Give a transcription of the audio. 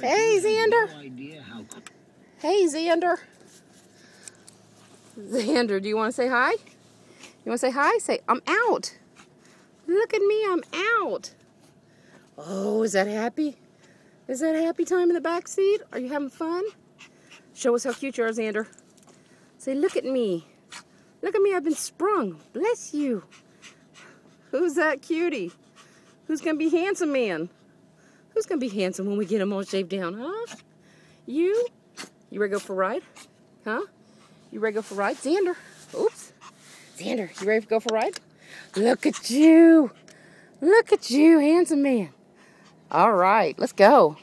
Hey, Zander. Hey, Zander. Zander, do you want to say hi? You want to say hi? Say, I'm out. Look at me, I'm out. Oh, is that happy? Is that happy time in the back seat? Are you having fun? Show us how cute you are, Zander. Say, look at me. Look at me, I've been sprung. Bless you. Who's that cutie? Who's going to be handsome man? Who's going to be handsome when we get him all shaved down, huh? You? You ready to go for a ride? Huh? You ready to go for a ride? Zander. Oops. Zander, you ready to go for a ride? Look at you. Look at you, handsome man. All right, let's go.